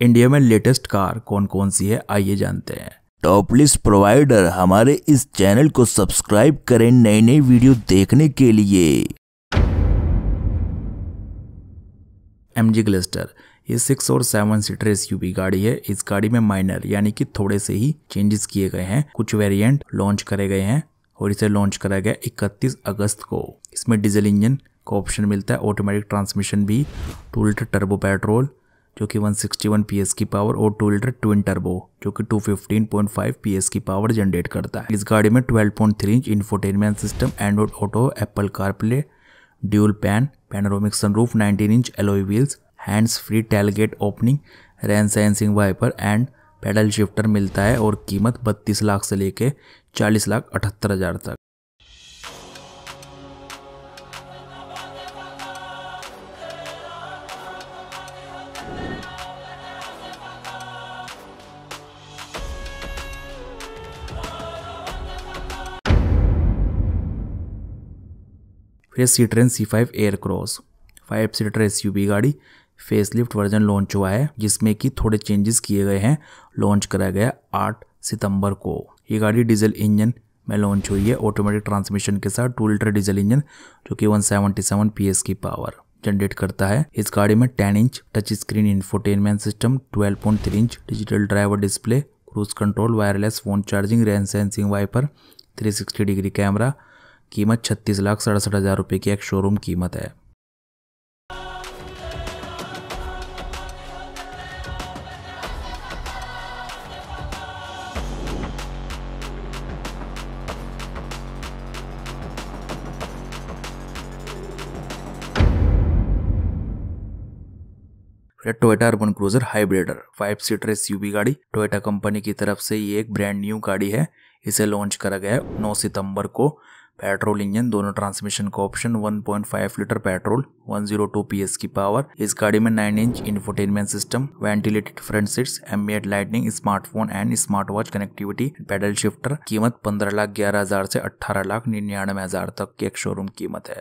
India में latest car कौन कौन सी है आइए जानते हैं। टॉप लिस्ट प्रोवाइडर हमारे इस चैनल को सब्सक्राइब करें नई नई वीडियो देखने के लिए। एम जी ग्लिस्टर ये सिक्स और सेवन सीटर एस गाड़ी है। इस गाड़ी में माइनर यानी कि थोड़े से ही चेंजेस किए गए हैं। कुछ वेरिएंट लॉन्च करे गए हैं और इसे लॉन्च करा गया 31 अगस्त को। इसमें डीजल इंजन का ऑप्शन मिलता है ऑटोमेटिक ट्रांसमिशन भी टू लीटर टर्बो पेट्रोल जो कि 161 पीएस की पावर और टू लीटर ट्विन टर्बो जो कि 215.5 पीएस की पावर जनरेट करता है। इस गाड़ी में 12.3 inch infotainment system Android Auto Apple CarPlay dual pan panoramic sunroof 19 inch alloy wheels hands free tailgate opening rain sensing wiper and paddle shifter मिलता है और कीमत 32 लाख से लेके 40 लाख अठहत्तर हज़ार तक। फिर Citroen C five air cross five seater S गाड़ी फेसलिफ्ट वर्जन लॉन्च हुआ है, जिसमें कि थोड़े चेंजेस किए गए हैं। लॉन्च कराया गया आठ सितंबर को। ये गाड़ी डीजल इंजन में लॉन्च हुई है ऑटोमेटिक ट्रांसमिशन के साथ टू लीटर डीजल इंजन जो कि 177 पीएस की पावर जनरेट करता है। इस गाड़ी में 10 inch touch screen infotainment system 12.3 inch digital driver display cruise control wireless phone charging rain sensing wiper 360 degree camera कीमत छत्तीस लाख सड़सठ हज़ार रुपये की एक शोरूम कीमत है। Toyota Urban Cruiser Hyryder five seater S गाड़ी। टोयोटा कंपनी की तरफ़ से ये एक ब्रांड न्यू गाड़ी है। इसे लॉन्च करा गया है नौ सितंबर को। पेट्रोल इंजन, दोनों ट्रांसमिशन का ऑप्शन 1.5 लीटर पेट्रोल 102 पीएस की पावर इस गाड़ी में 9 inch infotainment system ventilated front seats ambient lightning smartphone and smart watch connectivity paddle shifter कीमत पंद्रह लाख ग्यारह हज़ार से अट्ठारह लाख निन्यानवे हज़ार तक की एक शोरूम कीमत है।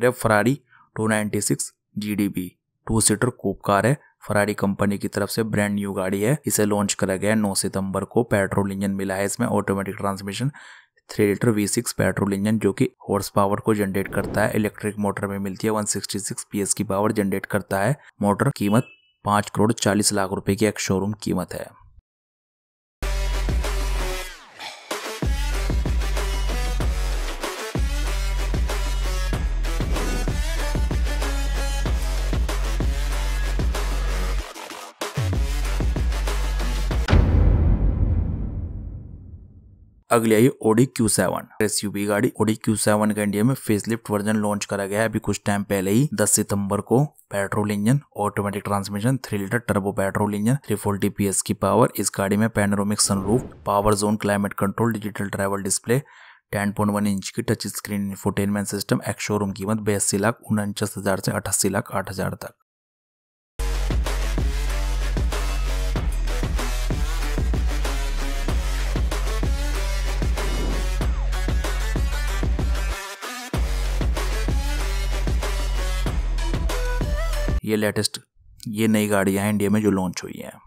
फिर Ferrari 296 GTB two seater coupe car है। फरारी कंपनी की तरफ़ से ब्रांड न्यू गाड़ी है। इसे लॉन्च करा गया 9 सितंबर को। पेट्रोल इंजन मिला है इसमें। Automatic transmission three litre V six petrol engine जो कि हॉर्स पावर को जनरेट करता है। इलेक्ट्रिक मोटर में मिलती है। 166 पीएस की पावर जनरेट करता है। मोटर कीमत पाँच करोड़ चालीस लाख रुपए की एक शोरूम कीमत है। अगली आई ओडी क्यू सेवन एस गाड़ी ओडी क्यू सेवन का इंडिया में फेसलिफ्ट वर्जन लॉन्च करा गया है। अभी कुछ टाइम पहले ही 10 सितंबर को petrol engine automatic transmission three litre turbo petrol engine three forty P की पावर इस गाड़ी में panoramic sunroof power zone climate control digital driver display 10.1 inch की टच स्क्रीन इंफोटेनमेंट सिस्टम एक शोरूम कीमत बयासी लाख उनचास हज़ार से अठासी लाख आठ हज़ार तक। ये लेटेस्ट ये नई गाड़ियाँ हैं इंडिया में जो लॉन्च हुई हैं।